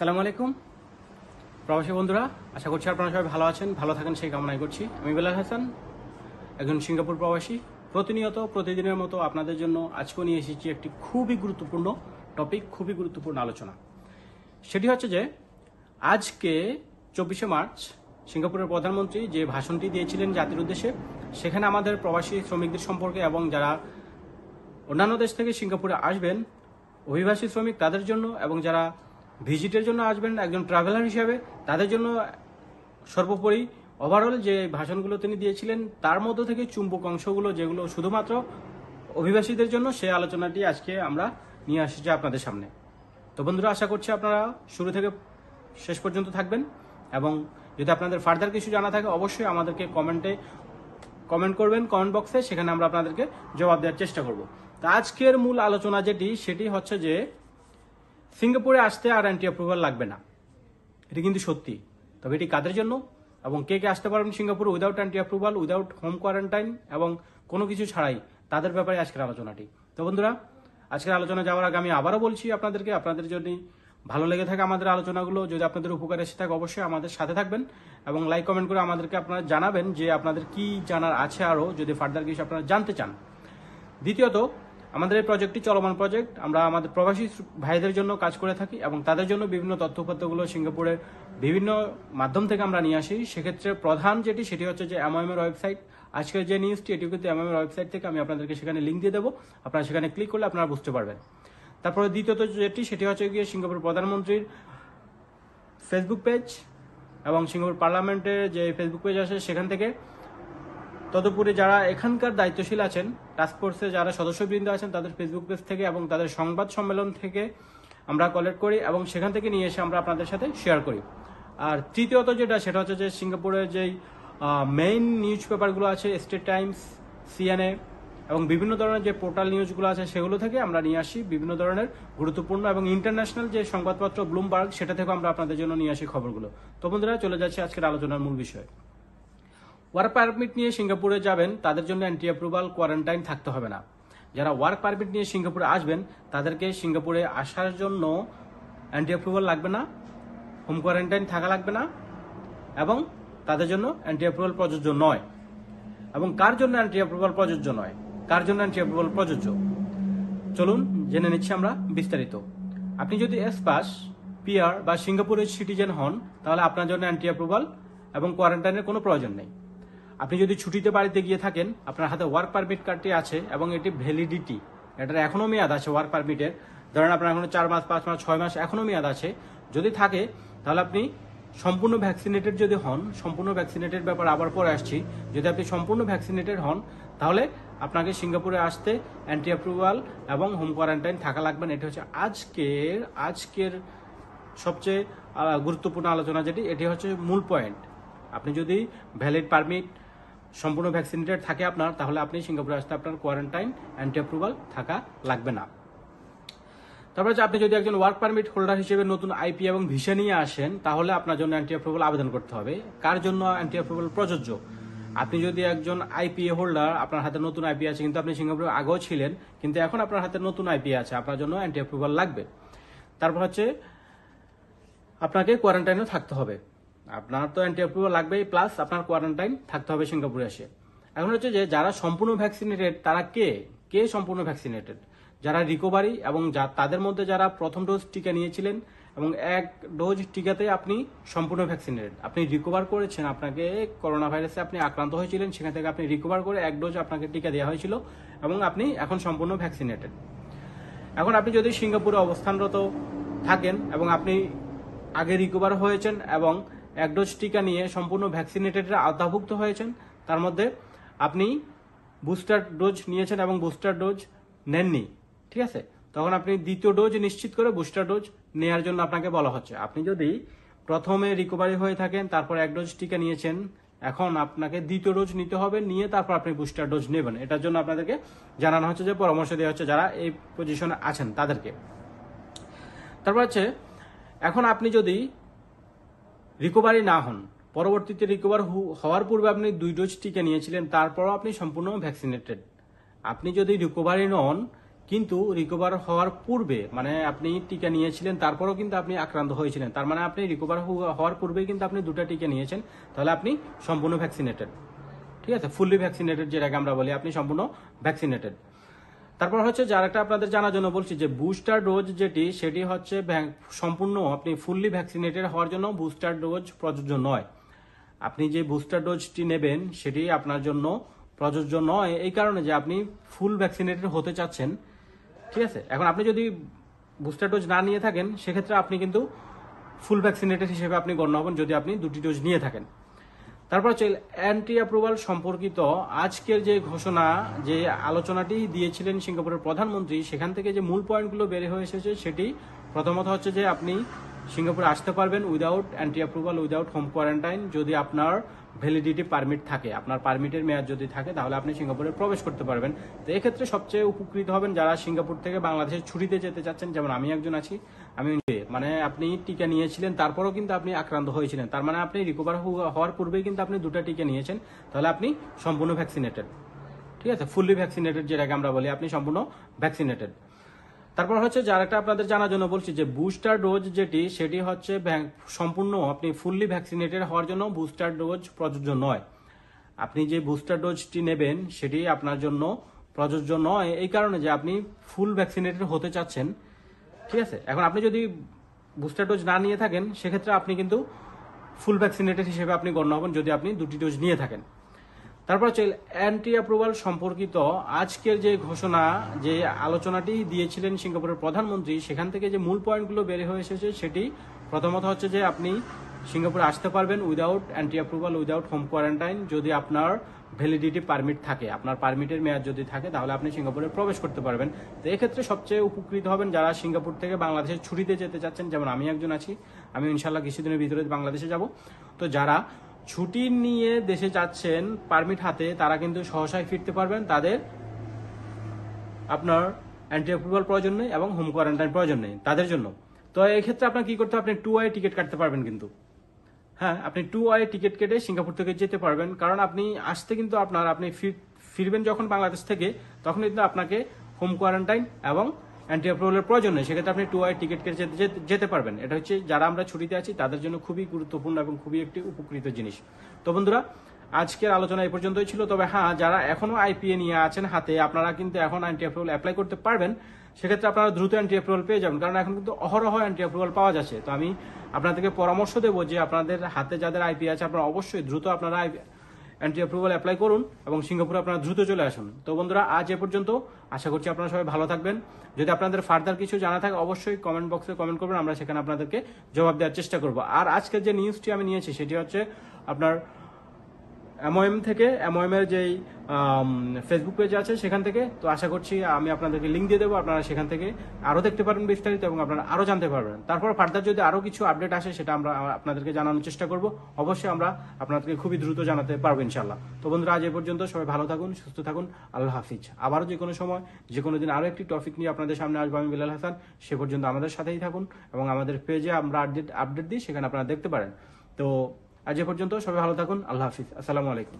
আসসালামু আলাইকুম। প্রবাসী বন্ধুরা, আশা করছি আপনারা সবাই ভালো আছেন, ভালো থাকেন সেই কামনাই করছি। আমি বেলাল হাসান, একজন সিঙ্গাপুর প্রবাসী। প্রতিনিয়ত, প্রতিদিনের মতো আপনাদের জন্য আজকেও নিয়ে এসেছি একটি খুবই গুরুত্বপূর্ণ টপিক খুবই গুরুত্বপূর্ণ আলোচনা। সেটি হচ্ছে যে, আজকে চব্বিশে মার্চ, সিঙ্গাপুরের প্রধানমন্ত্রী যে ভাষণটি দিয়েছিলেন জাতির উদ্দেশ্যে, সেখানে আমাদের প্রবাসী শ্রমিকদের সম্পর্কে এবং যারা অন্যান্য দেশ থেকে সিঙ্গাপুরে আসবেন, অভিবাসী শ্রমিক তাদের জন্য এবং যারা ভিজিটের জন্য আসবেন একজন ট্রাভেলার হিসাবে। তাদের জন্য সর্বোপরি ওভারঅল যে ভাষণগুলো তিনি দিয়েছিলেন, তার মধ্য থেকে চুম্বক অংশগুলো যেগুলো শুধুমাত্র অভিবাসীদের জন্য সেই আলোচনাটি আজকে আমরা নিয়ে আসছি আপনাদের সামনে। তো বন্ধুরা, আশা করছি আপনারা শুরু থেকে শেষ পর্যন্ত থাকবেন এবং যদি আপনাদের ফার্দার কিছু জানা থাকে, অবশ্যই আমাদেরকে কমেন্টে কমেন্ট করবেন কমেন্ট বক্সে সেখানে আমরা আপনাদেরকে জবাব দেওয়ার চেষ্টা করব। তো আজকের মূল আলোচনা যেটি, সেটি হচ্ছে যে সিঙ্গাপুরে আসতে আর অ্যান্টি অ্যাপ্রুভাল লাগবে না। এটি কিন্তু সত্যি। তবে এটি কাদের জন্য? এবং কে কে আসতে পারবেন সিঙ্গাপুরে without entry approval without home quarantine এবং কোনো কিছু ছাড়াই, তাদের ব্যাপারে আজকের আলোচনাটি। তো বন্ধুরা, আজকের আলোচনা যাওয়ার আগে আমি আবারও বলছি আপনাদেরকে, আপনাদের যদি ভালো লেগে থাকে আমাদের আলোচনাগুলো, যদি আপনাদের উপকার এসে থাকে অবশ্যই আমাদের সাথে থাকবেন এবং লাইক কমেন্ট করে আমাদেরকে আপনারা জানাবেন যে আপনাদের কি জানার আছে আরও, যদি ফার্দার কিছু আপনারা জানতে চান। দ্বিতীয়ত আমাদের এই প্রজেক্টটি চলমান প্রজেক্ট আমরা আমাদের প্রবাসী ভাইদের জন্য কাজ করে থাকি এবং তাদের জন্য বিভিন্ন তথ্যপত্রগুলো সিঙ্গাপুরের বিভিন্ন মাধ্যম থেকে আমরা নিয়ে আসি। সেক্ষেত্রে প্রধান যেটি, সেটি হচ্ছে যে এমআইএম এর ওয়েবসাইট আজকের যে নিউজটি এটি কিন্তু এমআইএম এর ওয়েবসাইট থেকে আমি আপনাদেরকে সেখানে লিঙ্ক দিয়ে দেবো। আপনারা সেখানে ক্লিক করলে আপনারা বুঝতে পারবেন। তারপরে দ্বিতীয়ত যেটি, সেটি হচ্ছে গিয়ে সিঙ্গাপুর প্রধানমন্ত্রীর ফেসবুক পেজ এবং সিঙ্গাপুর পার্লামেন্টের যে ফেসবুক পেজ আছে, সেখান থেকে তদুপরি যারা এখানকার দায়িত্বশীল আছেন টাস্কফোর্সে যারা সদস্যবৃন্দ আছেন, তাদের ফেসবুক পেজ থেকে এবং তাদের সংবাদ সম্মেলন থেকে আমরা কালেক্ট করি এবং সেখান থেকে নিয়ে এসে আমরা আপনাদের সাথে শেয়ার করি। আর তৃতীয়ত যেটা, সেটা হচ্ছে যে সিঙ্গাপুরের যেই মেইন নিউজ পেপারগুলো আছে স্টেট টাইমস সিএনএ এবং বিভিন্ন ধরনের যে পোর্টাল নিউজগুলো আছে, সেগুলো থেকে আমরা নিয়ে আসি বিভিন্ন ধরনের গুরুত্বপূর্ণ এবং ইন্টারন্যাশনাল যে সংবাদপত্র ব্লুমবার্গ সেটা থেকেও আমরা আপনাদের জন্য নিয়ে আসি খবরগুলো। তো বন্ধুরা, চলে যাচ্ছে আজকের আলোচনার মূল বিষয়। ওয়ার্ক পারমিট নিয়ে সিঙ্গাপুরে যাবেন, তাদের জন্য অ্যান্টি অ্যাপ্রুভাল কোয়ারেন্টাইন থাকতে হবে না। যারা ওয়ার্ক পারমিট নিয়ে সিঙ্গাপুরে আসবেন, তাদেরকে সিঙ্গাপুরে আসার জন্য অ্যান্টি অ্যাপ্রুভাল লাগবে না হোম কোয়ারেন্টাইন থাকা লাগবে না, এবং তাদের জন্য অ্যান্টি অ্যাপ্রুভাল প্রযোজ্য নয়। এবং কার জন্য অ্যান্টি অ্যাপ্রুভাল প্রযোজ্য নয়? কার জন্য অ্যান্টি অ্যাপ্রুভাল প্রযোজ্য? চলুন জেনে নিচ্ছি আমরা বিস্তারিত। আপনি যদি এস পাস বা সিঙ্গাপুরের সিটিজেন হন, তাহলে আপনার জন্য অ্যান্টি অ্যাপ্রুভাল এবং কোয়ারেন্টাইনের কোনো প্রয়োজন নেই। আপনি যদি ছুটিতে বাড়িতে গিয়ে থাকেন, আপনার হাতে ওয়ার্ক পারমিট কার্ডটি আছে এবং এটি ভ্যালিডিটি এটার এখনও মেয়াদ আছে ওয়ার্ক পারমিটের ধরেন আপনার এখনও চার মাস, পাঁচ মাস, ছয় মাস এখনও মেয়াদ আছে। যদি থাকে, তাহলে আপনি সম্পূর্ণ ভ্যাকসিনেটেড যদি হন, সম্পূর্ণ ভ্যাকসিনেটেড ব্যাপার আবার পরে আসছি, যদি আপনি সম্পূর্ণ ভ্যাকসিনেটেড হন, তাহলে আপনাকে সিঙ্গাপুরে আসতে অ্যান্টি অ্যাপ্রুভাল এবং হোম কোয়ারেন্টাইন থাকা লাগবে এটি হচ্ছে আজকের আজকের সবচেয়ে গুরুত্বপূর্ণ আলোচনা যেটি, এটি হচ্ছে মূল পয়েন্ট আপনি যদি ভ্যালিড পারমিট সম্পূর্ণ ভ্যাকসিনেটেড থাকে আপনার, তাহলে আপনি সিঙ্গাপুরে আসতে আপনার কোয়ারেন্টাইন অ্যান্টি অ্যাপ্রুভাল থাকা লাগবে না। তারপরে আপনি যদি একজন ওয়ার্ক পারমিট হোল্ডার হিসেবে নতুন আইপি এবং ভিসা নিয়ে আসেন, তাহলে আপনার জন্য অ্যান্টি অ্যাপ্রুভাল আবেদন করতে হবে। কার জন্য অ্যান্টি অ্যাপ্রুভাল প্রযোজ্য? আপনি যদি একজন আইপিএ হোল্ডার আপনার হাতে নতুন আইপি আছে, কিন্তু আপনি সিঙ্গাপুরে আগেও ছিলেন, কিন্তু এখন আপনার হাতে নতুন আইপি আছে, আপনার জন্য অ্যান্টি অ্যাপ্রুভাল লাগবে। তারপর হচ্ছে আপনাকে কোয়ারেন্টাইনেও থাকতে হবে। আপনার তো অ্যান্টি অ্যাপ্রুভাল লাগবেই প্লাস আপনার কোয়ারেন্টাইন থাকতে হবে সিঙ্গাপুরে এসে। এখন হচ্ছে যে, যারা সম্পূর্ণ ভ্যাকসিনেটেড তারা কে? কে সম্পূর্ণ ভ্যাকসিনেটেড যারা রিকভারি এবং তাদের মধ্যে যারা প্রথম ডোজ টিকা নিয়েছিলেন এবং এক ডোজ টিকাতে আপনি সম্পূর্ণ ভ্যাকসিনেটেড আপনি রিকভার করেছেন, আপনাকে করোনা ভাইরাসে আপনি আক্রান্ত হয়েছিলেন, সেখান থেকে আপনি রিকভার করে এক ডোজ আপনাকে টিকা দেওয়া হয়েছিল এবং আপনি এখন সম্পূর্ণ ভ্যাকসিনেটেড এখন আপনি যদি সিঙ্গাপুরে অবস্থানরত থাকেন এবং আপনি আগে রিকভার হয়েছেন এবং এক ডোজ টিকা নিয়ে সম্পূর্ণ ভ্যাকসিনেটেডের আওতাভুক্ত হয়েছেন। তার মধ্যে আপনি বুস্টার ডোজ নিয়েছেন এবং বুস্টার ডোজ নেননি, ঠিক আছে? তখন আপনি দ্বিতীয় ডোজ নিশ্চিত করে বুস্টার ডোজ নেওয়ার জন্য আপনাকে বলা হচ্ছে। আপনি যদি প্রথমে রিকভারি হয়ে থাকেন, তারপর এক ডোজ টিকা নিয়েছেন, এখন আপনাকে দ্বিতীয় ডোজ নিতে হবে, নিয়ে তারপর আপনি বুস্টার ডোজ নেবেন। এটার জন্য আপনাদেরকে জানানো হচ্ছে যে, পরামর্শ দেওয়া হচ্ছে যারা এই পজিশনে আছেন তাদেরকে। তারপর হচ্ছে, এখন আপনি যদি রিকভারি না হন। পরবর্তীতে রিকভার হওয়ার পূর্বে আপনি দুই ডোজ টিকা নিয়েছিলেন, তারপরও আপনি সম্পূর্ণ ভ্যাকসিনেটেড আপনি যদি রিকভারি নন, কিন্তু রিকভার হওয়ার পূর্বে মানে আপনি টিকা নিয়েছিলেন, তারপরও কিন্তু আপনি আক্রান্ত হয়েছিলেন। তার মানে আপনি রিকভার হওয়ার পূর্বেই কিন্তু আপনি দুটো টিকা নিয়েছেন, তাহলে আপনি সম্পূর্ণ ভ্যাকসিনেটেড ঠিক আছে? ফুললি ভ্যাকসিনেটেড যেটাকে আমরা বলি, আপনি সম্পূর্ণ ভ্যাকসিনেটেড তারপর হচ্ছে যার একটা আপনাদের জানার জন্য বলছি যে বুস্টার ডোজ যেটি, সেটি হচ্ছে সম্পূর্ণ আপনি ফুললি ভ্যাকসিনেটেড হওয়ার জন্য বুস্টার ডোজ প্রযোজ্য নয়। আপনি যে বুস্টার ডোজটি নেবেন, সেটি আপনার জন্য প্রযোজ্য নয়। এই কারণে যে আপনি ফুল ভ্যাকসিনেটেড হতে চাচ্ছেন, ঠিক আছে? এখন আপনি যদি বুস্টার ডোজ না নিয়ে থাকেন, সেক্ষেত্রে আপনি কিন্তু ফুল ভ্যাকসিনেটেড হিসেবে আপনি গণ্য হবেন যদি আপনি দুটি ডোজ নিয়ে থাকেন। তারপর হচ্ছে অ্যান্টি অ্যাপ্রুভাল সম্পর্কিত আজকের যে ঘোষণা, যে আলোচনাটি দিয়েছিলেন সিঙ্গাপুরের প্রধানমন্ত্রী, সেখান থেকে যে মূল পয়েন্টগুলো বের হয়ে এসেছে সেটি প্রথমত হচ্ছে যে আপনি সিঙ্গাপুরে আসতে পারবেন without entry approval without home quarantine যদি আপনার ভ্যালিডিটি পারমিট থাকে। আপনার পারমিটের মেয়াদ যদি থাকে, তাহলে আপনি সিঙ্গাপুরে প্রবেশ করতে পারবেন। তো এক্ষেত্রে সবচেয়ে উপকৃত হবেন যারা সিঙ্গাপুর থেকে বাংলাদেশের ছুটিতে যেতে চাচ্ছেন, যেমন আমি একজন আছি, আমি মানে আপনি টিকা নিয়েছিলেন, তারপরেও কিন্তু আপনি আক্রান্ত হয়েছিলেন। তার মানে আপনি রিকভার হওয়ার পূর্বেই কিন্তু আপনি দুটো টিকা নিয়েছেন, তাহলে আপনি সম্পূর্ণ ভ্যাকসিনেটেড ঠিক আছে? ফুললি ভ্যাকসিনেটেড যেটাকে আমরা বলি, আপনি সম্পূর্ণ ভ্যাকসিনেটেড তারপর হচ্ছে যার একটা আপনাদের জানার জন্য বলছি যে বুস্টার ডোজ যেটি, সেটি হচ্ছে সম্পূর্ণ আপনি ফুললি ভ্যাকসিনেটেড হওয়ার জন্য বুস্টার ডোজ প্রযোজ্য নয়। আপনি যে বুস্টার ডোজটি নেবেন, সেটি আপনার জন্য প্রযোজ্য নয়। এই কারণে যে আপনি ফুল ভ্যাকসিনেটেড হতে চাচ্ছেন, ঠিক আছে? এখন আপনি যদি বুস্টার ডোজ না নিয়ে থাকেন, সেক্ষেত্রে আপনি কিন্তু ফুল ভ্যাকসিনেটেড হিসেবে আপনি গণ্য হবেন যদি আপনি দুটি ডোজ নিয়ে থাকেন। তারপর হচ্ছে অ্যান্টি অ্যাপ্রুভাল সম্পর্কিত আজকের যে ঘোষণা, যে আলোচনাটি দিয়েছিলেন সিঙ্গাপুরের প্রধানমন্ত্রী, সেখান থেকে যে মূল পয়েন্টগুলো বের হয়ে এসেছে সেটি প্রথমত হচ্ছে যে আপনি সিঙ্গাপুরে আসতে পারবেন without entry approval without home quarantine যদি আপনার ভ্যালিডিটি পারমিট থাকে। আপনার পারমিটের মেয়াদ যদি থাকে, তাহলে আপনি সিঙ্গাপুরে প্রবেশ করতে পারবেন। তো এক্ষেত্রে সবচেয়ে উপকৃত হবেন যারা সিঙ্গাপুর থেকে বাংলাদেশের ছুটিতে যেতে চাচ্ছেন, যেমন আমি একজন আছি, আমি ইনশাল্লাহ কিছুদিনের ভিতরে বাংলাদেশে যাব। তো যারা ছুটি নিয়ে দেশে যাচ্ছেন পারমিট হাতে, তারা কিন্তু সহসায় ফিরতে পারবেন তাদের আপনার অ্যান্টি অ্যাপ্রুভাল প্রয়োজন নেই এবং হোম কোয়ারেন্টাইন প্রয়োজন নেই তাদের জন্য। তো এই ক্ষেত্রে আপনার কি করতে হবে? আপনি টু আই টিকিট কাটতে পারবেন কিন্তু। হ্যাঁ আপনি টু আই টিকিট কেটে সিঙ্গাপুর থেকে যেতে পারবেন, কারণ আপনি আসতে কিন্তু আপনার, আপনি ফিরবেন যখন বাংলাদেশ থেকে, তখন কিন্তু আপনাকে হোম কোয়ারেন্টাইন এবং অ্যান্টি অ্যাপ্রুভালের প্রয়োজন নেই, সেক্ষেত্রে আপনি টু আই টিকিট কেটে যেতে- পারবেন। এটা হচ্ছে যারা আমরা ছুটিতে আছি, তাদের জন্য খুবই গুরুত্বপূর্ণ এবং খুবই একটি উপকৃত জিনিস। তো বন্ধুরা, আজকের আলোচনা এই পর্যন্তই ছিল। তবে হ্যাঁ যারা এখনও আইপিএ নিয়ে আছেন হাতে, আপনারা কিন্তু এখন অ্যান্টি অ্যাপ্রুভাল অ্যাপ্লাই করতে পারবেন। সেক্ষেত্রে আপনারা দ্রুত অ্যান্টি অ্যাপ্রুভাল পেয়ে যাবেন, কারণ এখন কিন্তু অহরহ অ্যান্টি অ্যাপ্রুভাল পাওয়া যাচ্ছে। তো আমি আপনাদেরকে পরামর্শ দেবো যে আপনাদের হাতে যাদের আইপি আছে, আপনারা অবশ্যই দ্রুত আপনারা অ্যান্টি অ্যাপ্রুভাল অ্যাপ্লাই করুন এবং সিঙ্গাপুরে আপনারা দ্রুত চলে আসুন। তো বন্ধুরা, আজ এ পর্যন্ত আশা করছি আপনারা সবাই ভালো থাকবেন। যদি আপনাদের ফার্দার কিছু জানা থাকে, অবশ্যই কমেন্ট বক্সে কমেন্ট করবেন। আমরা সেখানে আপনাদেরকে জবাব দেওয়ার চেষ্টা করব। আর আজকের যে নিউজটি আমি নিয়েছি, সেটি হচ্ছে আপনার এমওএম থেকে এমওএম এর যেই ফেসবুক পেজ আছে সেখান থেকে, তো আশা করছি আমি আপনাদেরকে লিঙ্ক দিয়ে দেবো, আপনারা সেখান থেকে আরও দেখতে পারবেন বিস্তারিত এবং আপনারা আরও জানতে পারবেন। তারপর ফার্দার যদি আরও কিছু আপডেট আসে সেটা আমরা আপনাদেরকে জানানোর চেষ্টা করব। অবশ্যই আমরা আপনাদেরকে খুবই দ্রুত জানাতে পারব ইনশাল্লাহ তো বন্ধুরা, আজ এ পর্যন্ত সবাই ভালো থাকুন, সুস্থ থাকুন, আল্লাহ হাফিজ। আবারও যে কোনো সময়, যে কোনো দিন আরও একটি টপিক নিয়ে আপনাদের সামনে আসব আমি বিলাল হাসান। সে পর্যন্ত আমাদের সাথেই থাকুন এবং আমাদের পেজে আমরা আপডেট আপডেট দিই, সেখানে আপনারা দেখতে পারেন। তো আজ এ পর্যন্ত সবাই ভালো থাকুন আল্লাহ হাফিজ। আসসালামু আলাইকুম।